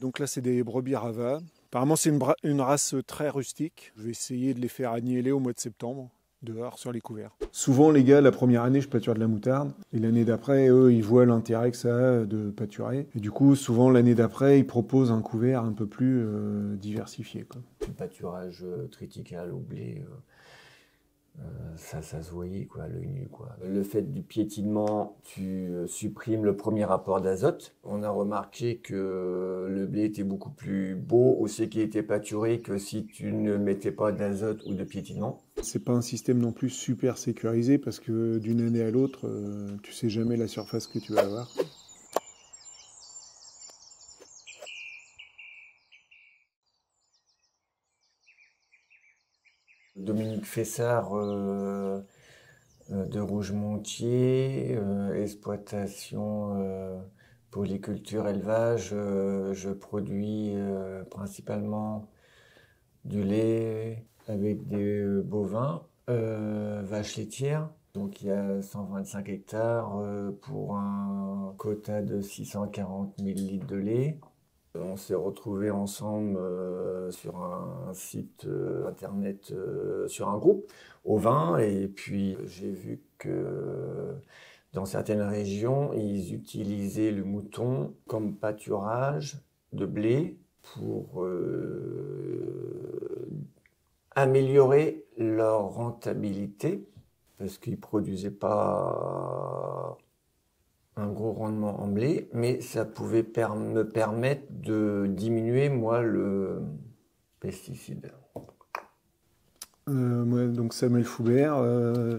Donc là, c'est des brebis rava. Apparemment, c'est une, race très rustique. Je vais essayer de les faire annihiler au mois de septembre, dehors sur les couverts. Souvent, les gars, la première année, je pâture de la moutarde. Et l'année d'après, eux, ils voient l'intérêt que ça a de pâturer. Et du coup, souvent, l'année d'après, ils proposent un couvert un peu plus euh, diversifié. Quoi. pâturage euh, tritical au blé. Euh, euh, ça, ça se voyait, quoi, l'œil nu, quoi. Le fait du piétinement, tu euh, supprimes le premier apport d'azote. On a remarqué que le blé était beaucoup plus beau, aussi qu'il était pâturé, que si tu ne mettais pas d'azote ou de piétinement. C'est pas un système non plus super sécurisé parce que d'une année à l'autre, euh, tu sais jamais la surface que tu vas avoir. Dominique Fessard euh, euh, de Rougemontier, euh, exploitation polyculture élevage. je produis principalement du lait avec des bovins, vaches laitières. Donc il y a 125 hectares pour un quota de 640 000 litres de lait. On s'est retrouvés ensemble euh, sur un, site euh, internet, euh, sur un groupe au vin, et puis j'ai vu que dans certaines régions, ils utilisaient le mouton comme pâturage de blé pour améliorer leur rentabilité, parce qu'ils produisaient pas gros rendement en blé, mais ça pouvait me permettre de diminuer, moi, le pesticide. Euh, moi, donc Samuel Foubert, euh,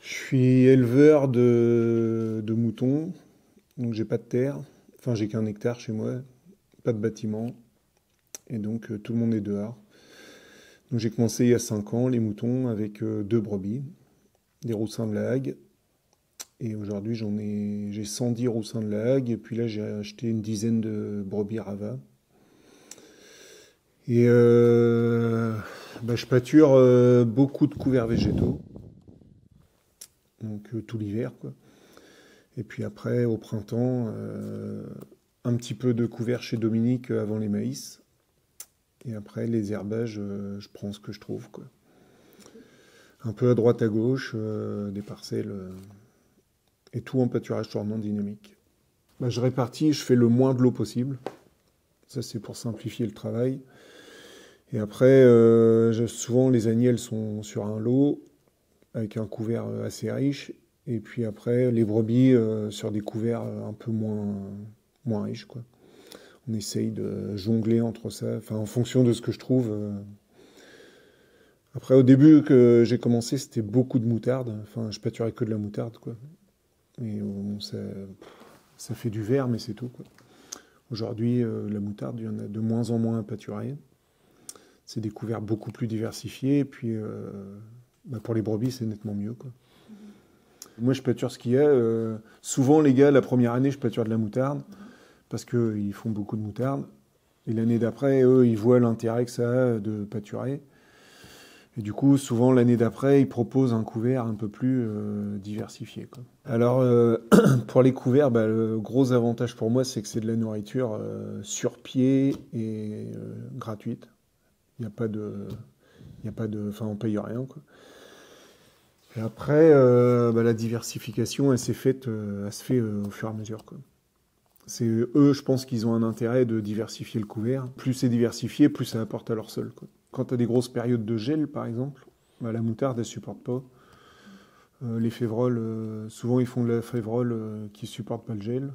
je suis éleveur de, moutons, donc j'ai pas de terre, enfin j'ai qu'un hectare chez moi, pas de bâtiment, et donc euh, tout le monde est dehors. Donc j'ai commencé il y a 5 ans les moutons avec deux brebis, des roussins de la Hague et aujourd'hui, j'en ai, j'ai 110 roussins de la Hague. Et puis là, j'ai acheté une dizaine de brebis rava. Et euh, bah, je pâture euh, beaucoup de couverts végétaux. Donc euh, tout l'hiver, quoi. Et puis après, au printemps, un petit peu de couverts chez Dominique avant les maïs. Et après, les herbages, je prends ce que je trouve, quoi. Un peu à droite à gauche, des parcelles et tout en pâturage tournant dynamique. Bah, je répartis, je fais le moins de l'eau possible. Ça, c'est pour simplifier le travail. Et après, euh, souvent, les agnelles sont sur un lot avec un couvert assez riche. Et puis après, les brebis euh, sur des couverts un peu moins, moins riches. On essaye de jongler entre ça, enfin, en fonction de ce que je trouve. Euh. Après, au début que j'ai commencé, c'était beaucoup de moutarde. Enfin, je pâturais que de la moutarde. Quoi. Et ça, fait du verre, mais c'est tout. Aujourd'hui, euh, la moutarde, il y en a de moins en moins à pâturer. C'est des couverts beaucoup plus diversifiés. Puis, euh, bah, pour les brebis, c'est nettement mieux. Moi, je pâture ce qu'il y a. Euh, souvent, les gars, la première année, je pâture de la moutarde parce qu'ils font beaucoup de moutarde. Et l'année d'après, eux, ils voient l'intérêt que ça a de pâturer. Et du coup, souvent l'année d'après, ils proposent un couvert un peu plus euh, diversifié. Alors, euh, pour les couverts, bah, le gros avantage pour moi, c'est que c'est de la nourriture euh, sur pied et gratuite. Il n'y a pas de, il a pas de, enfin, on paye rien. Et après, bah, la diversification, elle s'est faite, elle se fait au fur et à mesure. C'est eux, je pense qu'ils ont un intérêt de diversifier le couvert. Plus c'est diversifié, plus ça apporte à leur sol. Quand tu des grosses périodes de gel, par exemple, bah, la moutarde, elle ne supporte pas. Euh, les févroles, euh, souvent ils font de la févrole euh, qui ne supporte pas le gel.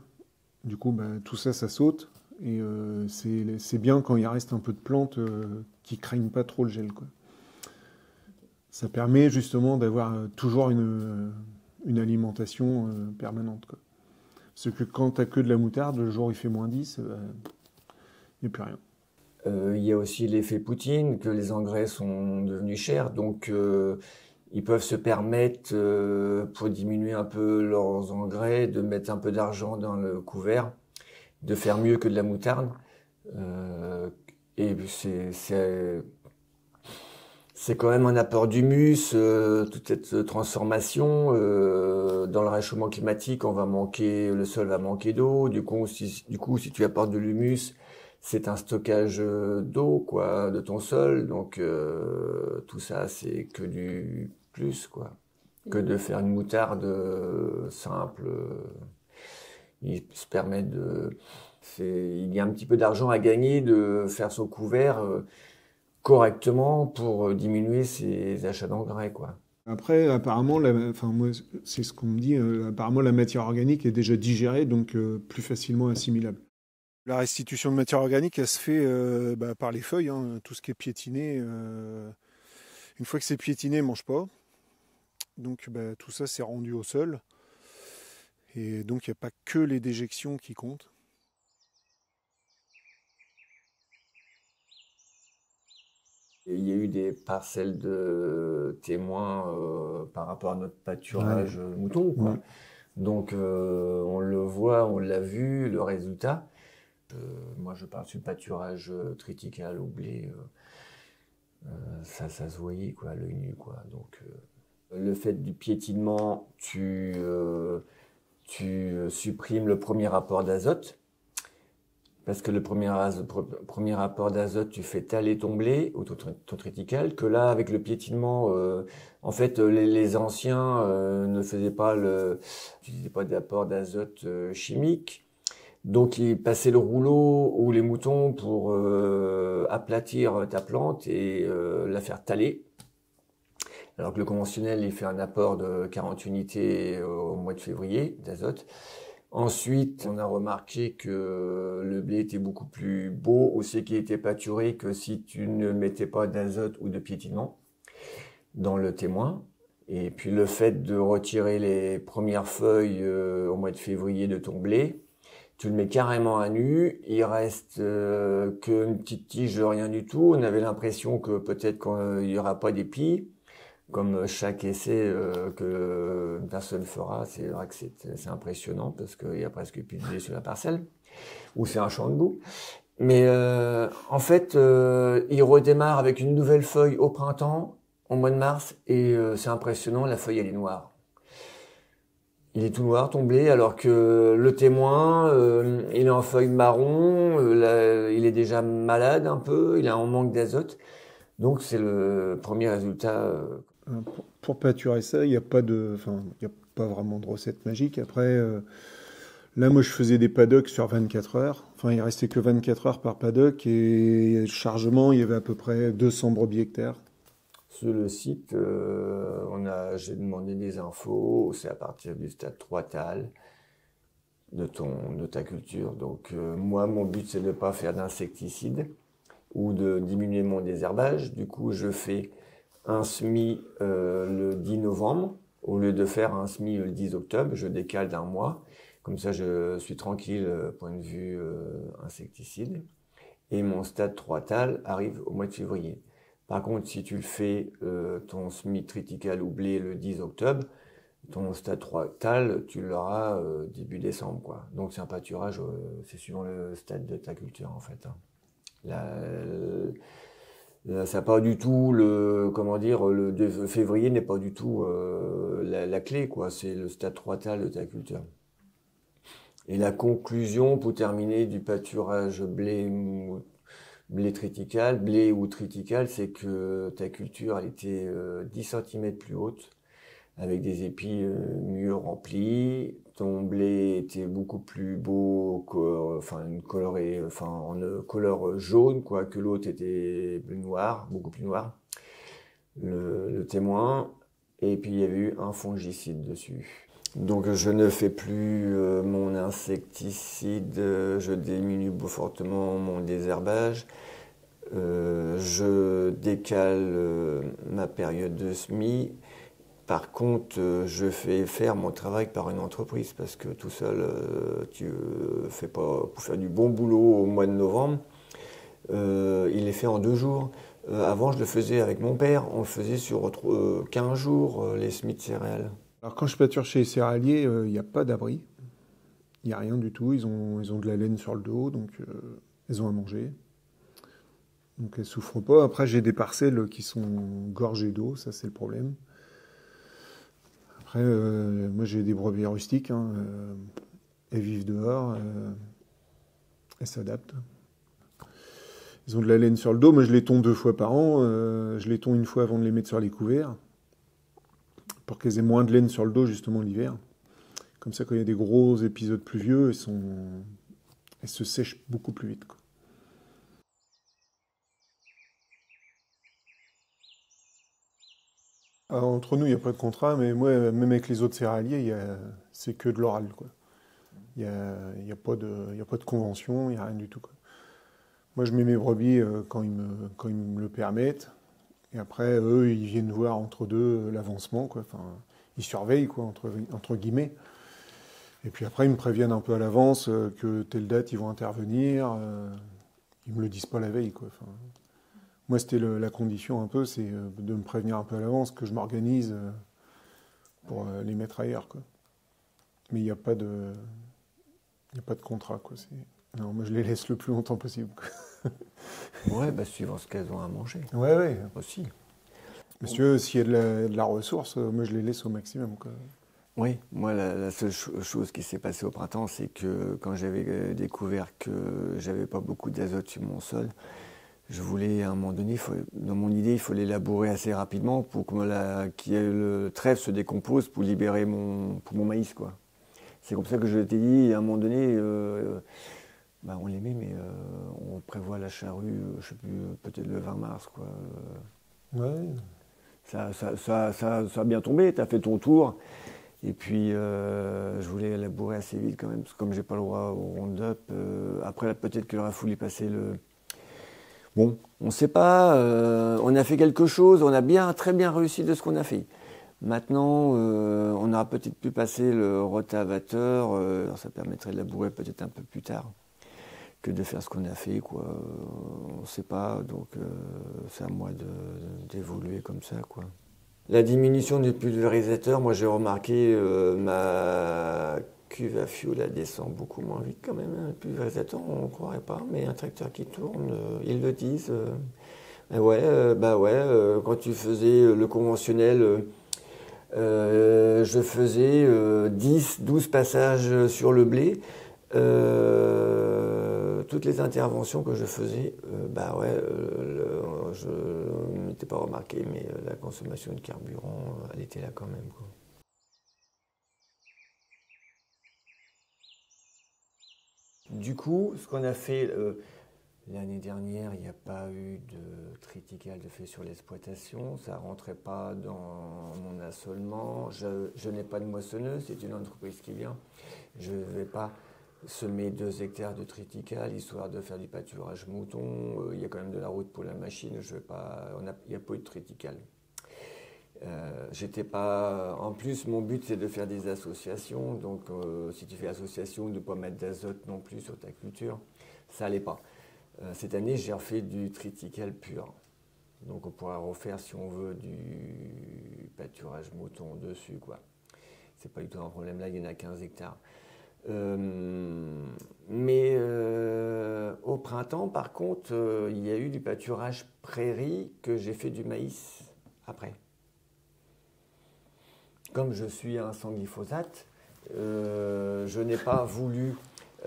Du coup, bah, tout ça, ça saute. Et c'est bien quand il reste un peu de plantes qui ne craignent pas trop le gel. Ça permet justement d'avoir toujours une, alimentation permanente. Quoi. Parce que quand tu que de la moutarde, le jour il fait moins 10, il n'y a plus rien. Euh, il y a aussi l'effet Poutine, que les engrais sont devenus chers, donc euh, ils peuvent se permettre, euh, pour diminuer un peu leurs engrais, de mettre un peu d'argent dans le couvert, de faire mieux que de la moutarde. et c'est c'est quand même un apport d'humus, toute cette transformation. Dans le réchauffement climatique, on va manquer, le sol va manquer d'eau. Du coup, si, du coup, si tu apportes de l'humus, c'est un stockage d'eau, quoi, de ton sol. Donc, euh, tout ça, c'est que du plus, quoi, que de faire une moutarde simple. Il se permet de, il y a un petit peu d'argent à gagner de faire son couvert correctement pour euh, diminuer ses achats d'engrais, quoi. Après, apparemment, enfin, moi, c'est ce qu'on me dit, euh, apparemment la matière organique est déjà digérée, donc euh, plus facilement assimilable. La restitution de matière organique, elle se fait bah, par les feuilles, hein, tout ce qui est piétiné. une fois que c'est piétiné, mange pas. Donc bah, tout ça, c'est rendu au sol. Et donc il n'y a pas que les déjections qui comptent. Il y a eu des parcelles de témoins euh, par rapport à notre pâturage mouton. Donc euh, on le voit, on l'a vu, le résultat. Euh, moi je parle le pâturage tritical au blé. ça, ça se voyait quoi, l'œil nu. Quoi. Donc le fait du piétinement, tu, tu supprimes le premier rapport d'azote parce que le premier, premier apport d'azote, tu fais taler ton blé ou ton, triticale, que là, avec le piétinement, euh, en fait, les, anciens euh, ne faisaient pas le, pas d'apport d'azote euh, chimique. Donc, ils passaient le rouleau ou les moutons pour aplatir ta plante et la faire taler. Alors que le conventionnel, il fait un apport de 40 unités au mois de février d'azote. Ensuite, on a remarqué que le blé était beaucoup plus beau, aussi qu'il était pâturé que si tu ne mettais pas d'azote ou de piétinement dans le témoin. Et puis le fait de retirer les premières feuilles euh, au mois de février de ton blé, tu le mets carrément à nu, il reste euh, qu'une petite tige rien du tout. On avait l'impression que peut-être qu'il n'y aura pas d'épis comme chaque essai euh, que personne fera, c'est vrai que c'est impressionnant parce qu'il y a presque plus de sur la parcelle, ou c'est un champ de boue. Mais euh, en fait, euh, il redémarre avec une nouvelle feuille au printemps, au mois de mars, et c'est impressionnant, la feuille elle est noire. Il est tout noir, tombé, alors que le témoin, il est en feuille marron, il est déjà malade un peu, il a un manque d'azote. Donc c'est le premier résultat Hein, pour, pâturer ça, il n'y a pas de, enfin, il a pas vraiment de recette magique. Après, euh, là, moi, je faisais des paddocks sur 24 heures. Enfin, il restait que 24 heures par paddock et chargement, il y avait à peu près 200 brebis hectares. Sur le site, euh, on a, j'ai demandé des infos. C'est à partir du stade 3 tal de ton, de ta culture. Donc, euh, moi, mon but, c'est de ne pas faire d'insecticides ou de diminuer mon désherbage. Du coup, je fais un SMI euh, le 10 novembre, au lieu de faire un SMI le 10 octobre, je décale d'un mois. Comme ça, je suis tranquille point de vue insecticide. Et mon stade 3 tal arrive au mois de février. Par contre, si tu le fais ton SMI tritical ou blé le 10 octobre, ton stade 3 tal, tu l'auras début décembre. Quoi. Donc c'est un pâturage, c'est suivant le stade de ta culture en fait. Hein. La, euh, ça pas du tout le comment dire le février n'est pas du tout euh, la, clé quoi. C'est le stade 3 tal de ta culture. Et la conclusion pour terminer du pâturage blé blé tritical, blé ou tritical, c'est que ta culture elle était 10 euh, cm plus haute avec des épis mieux remplis, ton blé était beaucoup plus beau, enfin une colorée, enfin en euh, couleur jaune quoi, que l'autre était plus noir, beaucoup plus noir. Le, témoin, et puis il y avait eu un fongicide dessus. Donc je ne fais plus euh, mon insecticide, je diminue fortement mon désherbage, euh, je décale ma période de semis par contre, euh, je fais faire mon travail par une entreprise parce que tout seul, euh, tu euh, fais pas pour faire du bon boulot au mois de novembre. il est fait en deux jours. avant, je le faisais avec mon père. On le faisait sur 15 jours, les semis de céréales. Alors, quand je pâture chez les céréaliers, il n'y a pas d'abri. Il n'y a rien du tout. Ils ont, ils ont de la laine sur le dos, donc ils ont à manger. Donc elles souffrent pas. Après, j'ai des parcelles qui sont gorgées d'eau, ça c'est le problème. Après, euh, moi j'ai des brebis rustiques, hein, euh, elles vivent dehors, euh, elles s'adaptent. Ils ont de la laine sur le dos, moi je les tonds deux fois par an, je les tonds une fois avant de les mettre sur les couverts, pour qu'elles aient moins de laine sur le dos justement l'hiver. Comme ça, quand il y a des gros épisodes pluvieux, elles, se sèchent beaucoup plus vite. Ah, entre nous, il n'y a pas de contrat, mais moi, même avec les autres céréaliers, c'est que de l'oral. Il n'y a, pas de, convention, il n'y a rien du tout. Moi, je mets mes brebis euh, quand ils me le permettent. Et après, eux, ils viennent voir entre deux euh, l'avancement. Enfin, ils surveillent, quoi, entre, entre guillemets. Et puis après, ils me préviennent un peu à l'avance euh, que telle date, ils vont intervenir. Ils ne me le disent pas la veille. Quoi. Enfin, moi, c'était la condition un peu, c'est euh, de me prévenir un peu à l'avance, que je m'organise euh, pour euh, les mettre ailleurs. Quoi. Mais il n'y a pas de, il a pas de contrat. Quoi. Non, moi, je les laisse le plus longtemps possible. ouais, bah, suivant ce qu'elles ont à manger. Ouais, ouais. Aussi. Monsieur, s'il y a de la, ressource, moi, je les laisse au maximum. Quoi. Oui, moi, la, seule chose qui s'est passée au printemps, c'est que quand j'avais découvert que j'avais pas beaucoup d'azote sur mon sol, je voulais à un moment donné, dans mon idée, il faut l'élaborer assez rapidement pour que la, le trèfle se décompose pour libérer mon, pour mon maïs. Quoi. C'est comme ça que je t'ai dit, à un moment donné, euh, bah, on l'aimait, mais euh, on prévoit la charrue, euh, je sais plus, peut-être le 20 mars. Quoi. Ouais. Ça, ça, ça, ça, a bien tombé, tu as fait ton tour. Et puis, je voulais élaborer assez vite quand même, parce que comme j'ai pas le droit au Roundup, après, peut-être qu'il aurait fallu passer le, Bon, on ne sait pas, euh, on a fait quelque chose, on a bien, très bien réussi de ce qu'on a fait. Maintenant, euh, on aura peut-être pu passer le rotavateur, euh, ça permettrait de labourer peut-être un peu plus tard de faire ce qu'on a fait. Quoi. On ne sait pas, donc c'est à moi d'évoluer comme ça. Quoi. La diminution du pulvérisateur, moi j'ai remarqué ma cuve à fioul la descend beaucoup moins vite quand même. Un hein. pulvérisateur, on ne croirait pas, mais un tracteur qui tourne, euh, ils le disent. Euh, ouais, euh, bah ouais, quand tu faisais le conventionnel, je faisais 10, 12 passages sur le blé. Toutes les interventions que je faisais, bah ouais, je ne m'étais pas remarqué, mais la consommation de carburant, elle était là quand même. Du coup, ce qu'on a fait euh, l'année dernière, il n'y a pas eu de triticale de fait sur l'exploitation. Ça ne rentrait pas dans mon assolement. Je, n'ai pas de moissonneuse, c'est une entreprise qui vient. Je ne vais pas semer deux hectares de triticale histoire de faire du pâturage mouton. Euh, il y a quand même de la route pour la machine. Je vais pas, il n'y a pas eu de triticale. Euh, pas. En plus, mon but c'est de faire des associations. Donc, euh, si tu fais association, ne pas mettre d'azote non plus sur ta culture, ça n'allait pas. Cette année, j'ai refait du triticale pur. Donc, on pourra refaire, si on veut, du pâturage mouton dessus, quoi. C'est pas du tout un problème. Là, il y en a 15 hectares. Mais au printemps, par contre, il y a eu du pâturage prairie que j'ai fait du maïs après comme je suis un sans glyphosate, euh, je n'ai pas voulu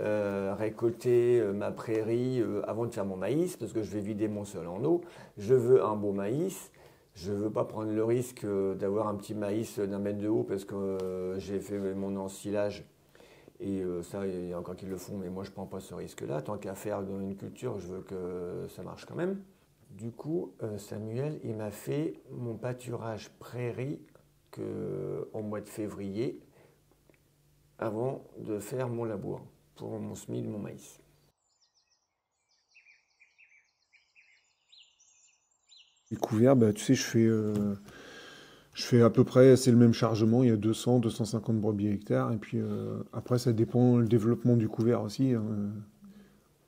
euh, récolter euh, ma prairie avant de faire mon maïs parce que je vais vider mon sol en eau. Je veux un beau maïs. Je ne veux pas prendre le risque d'avoir un petit maïs d'un mètre de haut parce que j'ai fait mon ensilage. Et ça, il y a encore qui le font, mais moi je ne prends pas ce risque-là. Tant qu'à faire dans une culture, je veux que ça marche quand même. Du coup, Samuel, il m'a fait mon pâturage prairie au mois de février avant de faire mon labour pour mon semis de mon maïs. Les couverts, bah, tu sais, je fais, euh, je fais à peu près, c'est le même chargement, il y a 200, 250 brebis hectares, et puis euh, après ça dépend le développement du couvert aussi. Hein.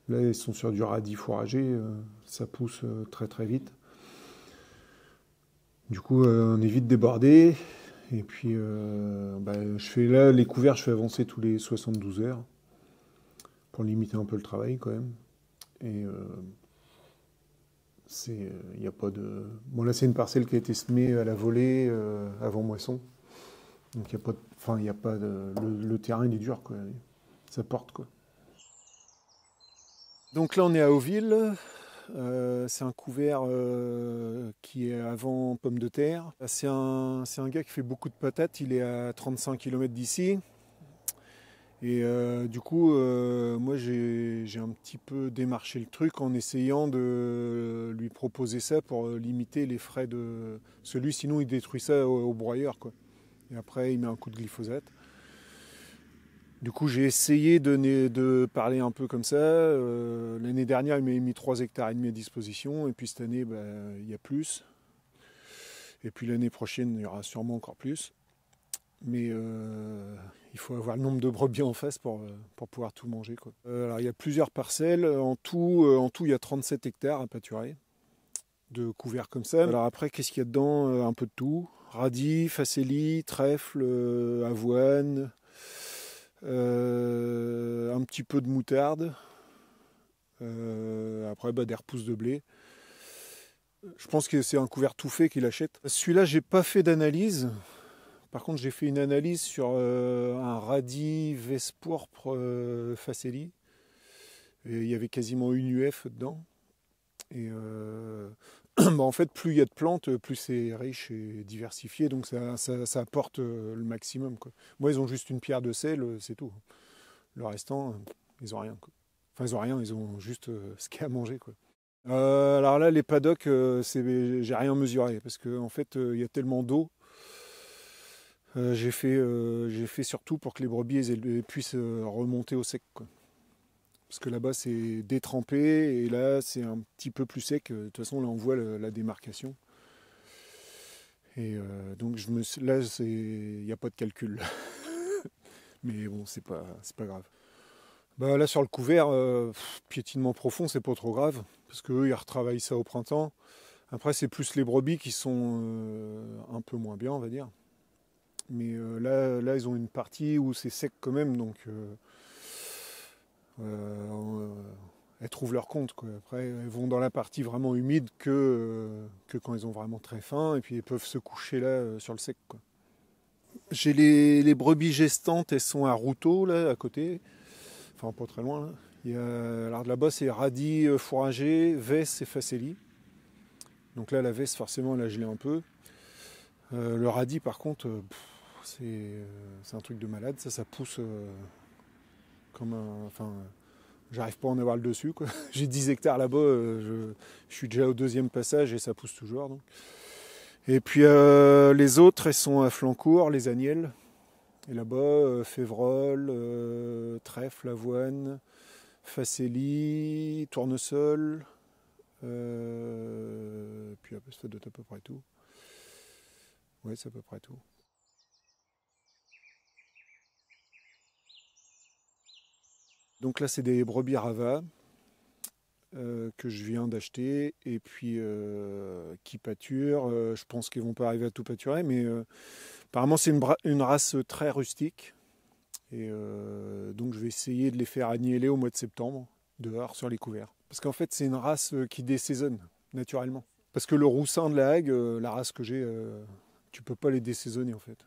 Là, ils sont sur du radis fourragé, euh, ça pousse très très vite. Du coup, on évite de déborder. Et puis, euh, bah, je fais là, les couverts, je fais avancer tous les 72 heures pour limiter un peu le travail quand même. Euh, c'est, il a pas de. Bon là, c'est une parcelle qui a été semée à la volée avant moisson. Donc il y a pas, enfin il y a pas de, le, terrain est dur quoi, ça porte quoi. Donc là on est à Auville, euh, c'est un couvert euh, qui est avant pomme de terre. C'est un, un, gars qui fait beaucoup de patates, il est à 35 km d'ici. Et euh, du coup, moi j'ai un petit peu démarché le truc en essayant de lui proposer ça pour limiter les frais de celui, sinon il détruit ça au, broyeur. Quoi. Et après, il met un coup de glyphosate. Du coup, j'ai essayé de, parler un peu comme ça. Euh, l'année dernière, il m'a mis 3 hectares et demi à disposition. Et puis cette année, bah, il y a plus. Et puis l'année prochaine, il y aura sûrement encore plus. Mais euh, il faut avoir le nombre de brebis en face pour, euh, pour pouvoir tout manger. Quoi. alors, il y a plusieurs parcelles. En tout, en tout, il y a 37 hectares à pâturer de couverts comme ça. Alors après, qu'est-ce qu'il y a dedans Un peu de tout? Radis, facélie, trèfle, euh, avoine, euh, un petit peu de moutarde, euh, après bah, des repousses de blé. Je pense que c'est un couvert tout fait qu'il achète. Celui-là, j'ai pas fait d'analyse. Par contre, j'ai fait une analyse sur un radis Vespourpre facélie. Et il y avait quasiment une UF dedans. Et Bah, en fait, plus il y a de plantes, plus c'est riche et diversifié, donc ça, apporte euh, le maximum. Moi, ils ont juste une pierre de sel, euh, c'est tout. Le restant, euh, ils ont rien. Enfin, ils ont rien, ils ont juste ce qu'il y a à manger. Alors là, les paddocks, j'ai rien mesuré parce qu'en en fait, il y a tellement d'eau. J'ai fait, j'ai fait surtout pour que les brebis puissent remonter au sec. Parce que là-bas, c'est détrempé et là, c'est un petit peu plus sec. De toute façon, là, on voit la, démarcation. Et euh, donc, je me, là, il n'y a pas de calcul. Mais bon, c'est pas, pas grave. Bah, là, sur le couvert, euh, piétinement profond, c'est pas trop grave. Parce qu'eux, ils retravaillent ça au printemps. Après, c'est plus les brebis qui sont euh, un peu moins bien, on va dire. Mais là, là, ils ont une partie où c'est sec quand même. Donc. Euh, elles trouvent leur compte. Après, elles vont dans la partie vraiment humide que, euh, que quand elles ont vraiment très faim, et puis elles peuvent se coucher là euh, sur le sec. J'ai les, brebis gestantes, elles sont à Routeau, là, à côté, enfin pas très loin. Il y alors là-bas, c'est radis fourragé, veste et facélie. Donc là, la veste, forcément, là, je l'ai un peu. le radis, par contre, c'est un truc de malade. Ça, ça pousse comme un. Enfin, j'arrive pas à en avoir le dessus. J'ai 10 hectares là-bas, euh, je, suis déjà au deuxième passage et ça pousse toujours. Donc. Et puis euh, les autres, elles sont à Flancourt, les agnelles. Et là-bas, euh, févrole, trèfle, avoine, facélie, tournesol. puis ça doit être à peu près tout. Ouais, c'est à peu près tout. Donc là, c'est des brebis rava euh, que je viens d'acheter et puis euh, qui pâturent. Euh, je pense qu'ils vont pas arriver à tout pâturer, mais apparemment c'est une, race très rustique. Et donc je vais essayer de les faire agnêler au mois de septembre, dehors sur les couverts. Parce qu'en fait, c'est une race qui désaisonne naturellement. Parce que le roussin de la Hague, la race que j'ai, tu peux pas les désaisonner en fait.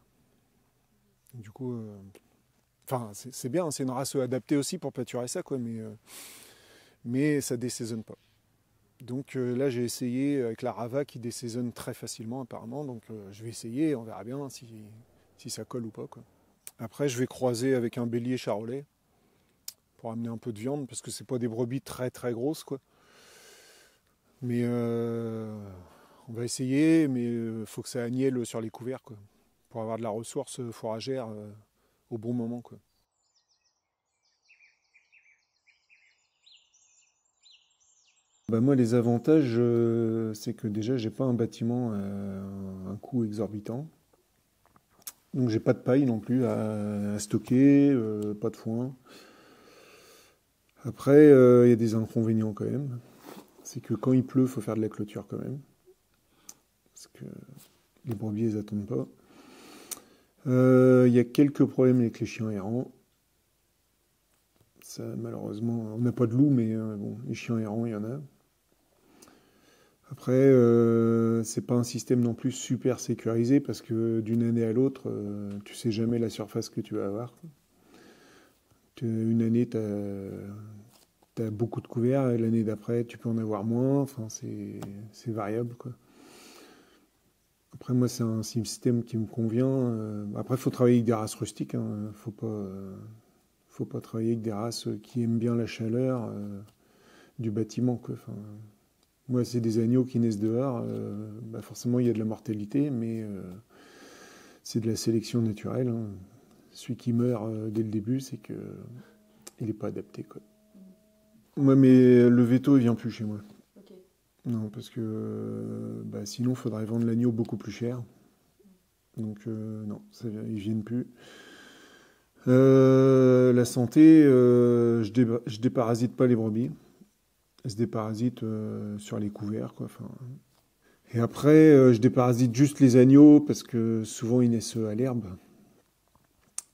Du coup, Enfin, c'est bien, c'est une race adaptée aussi pour pâturer ça, quoi, mais, euh, mais ça désaisonne pas. Donc euh, là, j'ai essayé avec la Rava qui désaisonne très facilement, apparemment. Donc euh, je vais essayer, on verra bien si, si ça colle ou pas. Quoi. Après, je vais croiser avec un bélier charolais pour amener un peu de viande, parce que c'est pas des brebis très très grosses, quoi. Mais on va essayer, mais il faut que ça agnelle sur les couverts, quoi, pour avoir de la ressource fourragère au bon moment. Quoi. Bah moi, les avantages, euh, c'est que déjà, j'ai pas un bâtiment à un coût exorbitant. Donc, j'ai pas de paille non plus à, stocker, euh, pas de foin. Après, euh, il y a des inconvénients quand même. C'est que quand il pleut, il faut faire de la clôture quand même. Parce que les brebis, ils attendent pas. Euh, il y a quelques problèmes avec les chiens errants. Ça, malheureusement, on n'a pas de loup, mais euh, bon, les chiens errants, il y en a. Après, euh, c'est pas un système non plus super sécurisé parce que d'une année à l'autre, euh, tu sais jamais la surface que tu vas avoir. Une année, tu as, beaucoup de couverts l'année d'après, tu peux en avoir moins. Enfin, c'est variable. Quoi. Après, moi, c'est un système qui me convient. Euh, après, il faut travailler avec des races rustiques. Il hein. ne faut pas, faut pas travailler avec des races qui aiment bien la chaleur euh, du bâtiment. Quoi. Moi, c'est des agneaux qui naissent dehors. Euh, bah forcément, il y a de la mortalité, mais c'est de la sélection naturelle. Hein. Celui qui meurt dès le début, c'est que il n'est pas adapté. Quoi. Moi, mais le veto, il vient plus chez moi. Non, parce que euh, bah, sinon, il faudrait vendre l'agneau beaucoup plus cher. Donc, euh, non, ça, ils ne viennent plus. Euh, la santé, je, déparasite pas les brebis. Elles se déparasitent sur les couverts. Quoi, et après, je déparasite juste les agneaux parce que souvent ils naissent à l'herbe.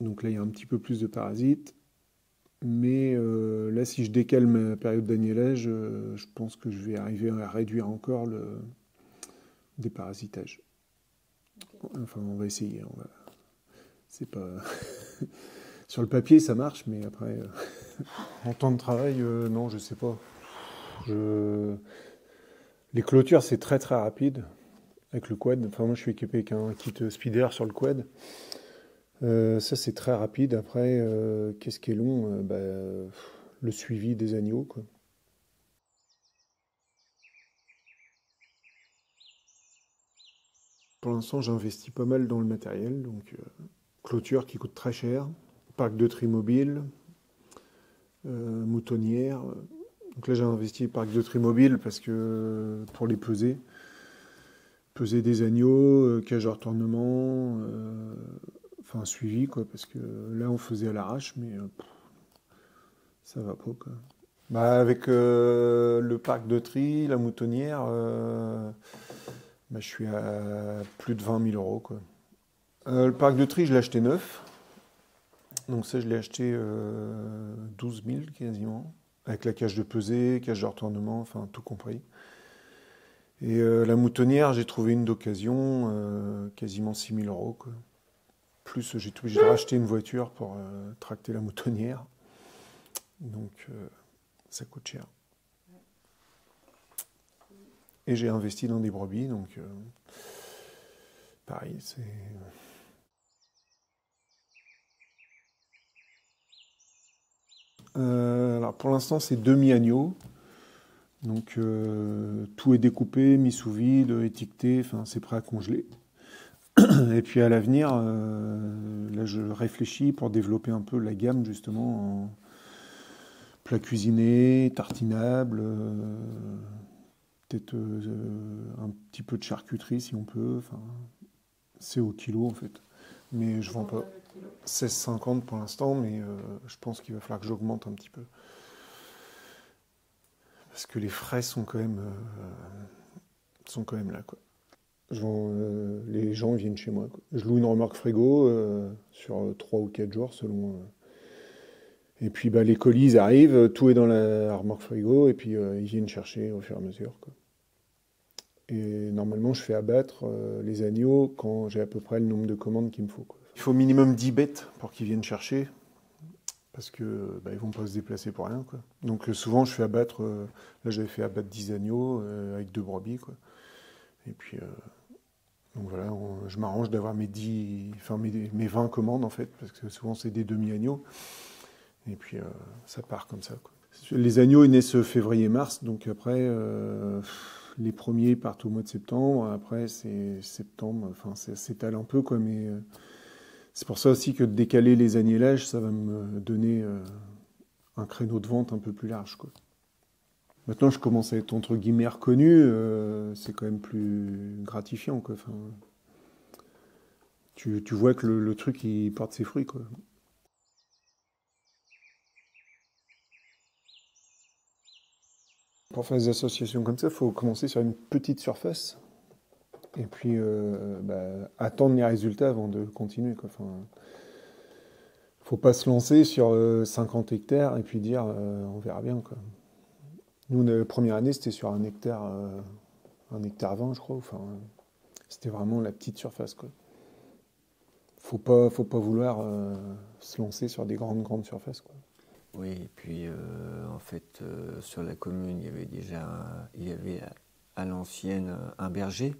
Donc là, il y a un petit peu plus de parasites. Mais euh, là, si je décale ma période d'agnelage, euh, je pense que je vais arriver à réduire encore le déparasitage. Enfin, on va essayer. C'est pas. Sur le papier, ça marche, mais après, euh, en temps de travail, non, je sais pas. Les clôtures, c'est très très rapide avec le quad. Enfin, moi, je suis équipé avec un kit speeder sur le quad. Euh, ça, c'est très rapide. Après, euh, qu'est-ce qui est long euh, bah, Le suivi des agneaux. Quoi. Pour l'instant, j'investis pas mal dans le matériel. Donc, clôture qui coûte très cher, parc de tri mobile, moutonnière. Donc là, j'ai investi parc de tri mobile parce que pour les peser, peser des agneaux, cage de retournement enfin suivi quoi parce que là on faisait à l'arrache mais euh, ça va pas quoi. Bah, avec euh, le parc de tri, la moutonnière, euh, bah, je suis à plus de 20 000 euros quoi. le parc de tri je l'ai acheté neuf, donc ça je l'ai acheté 12 000 quasiment avec la cage de pesée, cage de retournement, enfin tout compris. Et la moutonnière, j'ai trouvé une d'occasion, quasiment 6 000 euros. Quoi. Plus, j'ai obligé de racheter une voiture pour euh, tracter la moutonnière. Donc, euh, ça coûte cher. Et j'ai investi dans des brebis, donc euh, pareil, c'est. alors pour l'instant, c'est demi-agneau. Donc tout est découpé, mis sous vide, étiqueté, enfin c'est prêt à congeler. Et puis à l'avenir, euh, là je réfléchis pour développer un peu la gamme justement en plat cuisiné, tartinable, euh, peut-être euh, un petit peu de charcuterie si on peut. Enfin, c'est au kilo en fait. Mais je vends pas 16,50 pour l'instant, mais je pense qu'il va falloir que j'augmente un petit peu. Parce que les frais sont quand même, sont quand même là. Quoi. Euh, les gens viennent chez moi. Je loue une remorque frigo euh, sur 3 ou 4 jours selon. Euh. Et puis bah, les colis arrivent, tout est dans la remorque frigo et puis ils viennent chercher au fur et à mesure. Et normalement, je fais abattre les agneaux quand j'ai à peu près le nombre de commandes qu'il me faut. Il faut minimum 10 bêtes pour qu'ils viennent chercher parce que bah, ils vont pas se déplacer pour rien. Donc souvent, je fais abattre. là, j'avais fait abattre 10 agneaux avec deux brebis. Et puis. Donc voilà, je m'arrange d'avoir mes, 10, enfin mes, mes, 20 commandes en fait, parce que souvent c'est des demi-agneaux. Et puis euh, ça part comme ça. Les agneaux ils naissent février-mars, donc après euh, les premiers partent au mois de septembre, après c'est septembre, enfin ça s'étale un peu quoi, mais euh, c'est pour ça aussi que de décaler les agnelages, ça va me donner un créneau de vente un peu plus large. Quoi. Maintenant, je commence à être entre guillemets reconnu, euh, c'est quand même plus gratifiant. Tu, vois que le, truc il porte ses fruits. Quoi. Pour faire des associations comme ça, il faut commencer sur une petite surface et puis euh, bah, attendre les résultats avant de continuer. Quoi. Enfin, faut pas se lancer sur 50 euh, hectares et puis dire on verra bien. Nous, la première année, c'était sur un hectare, euh, un hectare 20, je crois. Enfin, c'était vraiment la petite surface, quoi. Faut pas, faut pas vouloir euh, se lancer sur des grandes, grandes surfaces, quoi. Oui, et puis euh, en fait, sur la commune, il y avait déjà, il y avait à l'ancienne un berger.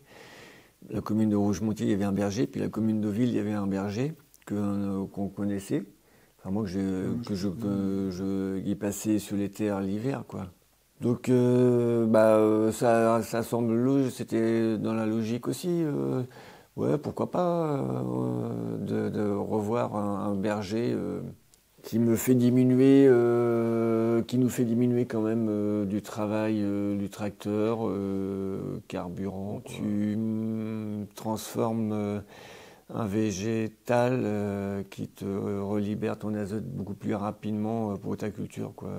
La commune de Rougemontier, il y avait un berger, puis la commune de Ville, il y avait un berger qu'on connaissait. Enfin, moi, que je, que je, que je y passais sur les terres l'hiver, quoi. Donc, euh, bah, euh, ça, ça semble logique, c'était dans la logique aussi. Euh, ouais, pourquoi pas de, de, revoir un, berger qui me fait diminuer, qui nous fait diminuer quand même du travail du tracteur, carburant. Tu transformes un végétal euh, qui te relibère ton azote beaucoup plus rapidement pour ta culture. Quoi.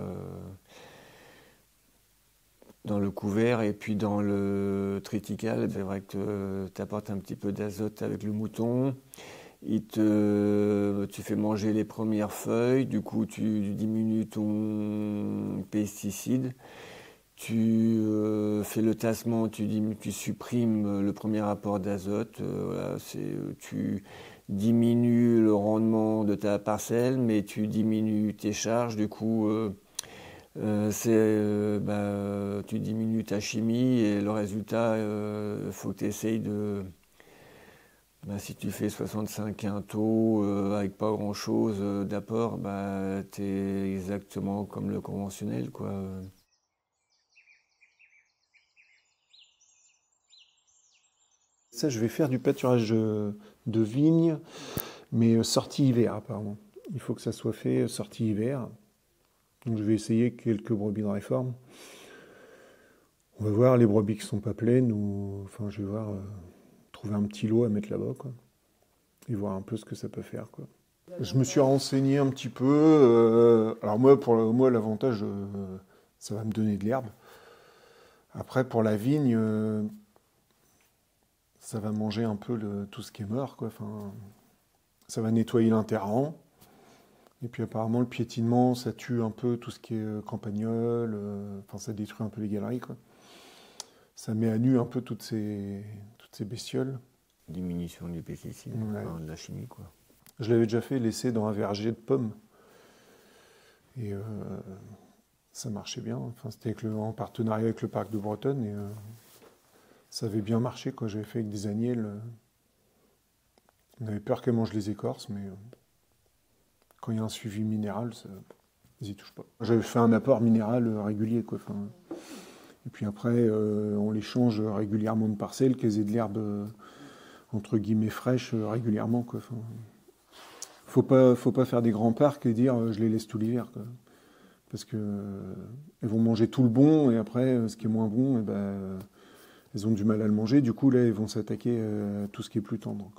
Dans le couvert et puis dans le tritical, c'est vrai que tu apportes un petit peu d'azote avec le mouton. Il te, tu fais manger les premières feuilles, du coup tu diminues ton pesticide. Tu euh, fais le tassement, tu, tu, supprimes le premier apport d'azote, euh, tu diminues le rendement de ta parcelle, mais tu diminues tes charges, du coup, euh, bah, tu diminues ta chimie et le résultat, il faut que tu essayes de. Bah, si tu fais 65 quintaux avec pas grand chose d'apport, bah, tu es exactement comme le conventionnel. quoi. Ça, je vais faire du pâturage de vigne, mais euh, sortie hiver, apparemment. Il faut que ça soit fait euh, sortie hiver. Donc, je vais essayer quelques brebis de réforme. On va voir les brebis qui sont pas pleines, enfin, je vais voir, euh, trouver un petit lot à mettre là-bas. Et voir un peu ce que ça peut faire. Je me suis renseigné un petit peu. alors, moi, pour moi, l'avantage, ça va me donner de l'herbe. Après, pour la vigne, ça va manger un peu tout ce qui est mort. Enfin, ça va nettoyer l'interrant. Et puis apparemment, le piétinement, ça tue un peu tout ce qui est euh, campagnol. Euh, enfin, ça détruit un peu les galeries, quoi. Ça met à nu un peu toutes ces, toutes ces bestioles. Diminution du pesticide, de la chimie, quoi. Je l'avais déjà fait laisser dans un verger de pommes. Et euh, ça marchait bien. Enfin, c'était en partenariat avec le parc de Bretonne. Et, ça avait bien marché quand j'avais fait avec des agnelles. On avait peur qu'elles mangent les écorces, mais quand il y a un suivi minéral, ça, ils n'y touchent pas. J'avais fait un apport minéral euh, régulier. Quoi. et puis après, euh, on les change régulièrement de parcelles, qu'elles aient de l'herbe entre guillemets fraîche régulièrement. Quoi. Enfin, faut pas, faut pas faire des grands parcs et dire je les laisse tout l'hiver. Parce que elles vont manger tout le bon et après, ce qui est moins bon, eh ben, elles ont du mal à le manger. Du coup, là, elles vont s'attaquer à tout ce qui est plus tendre.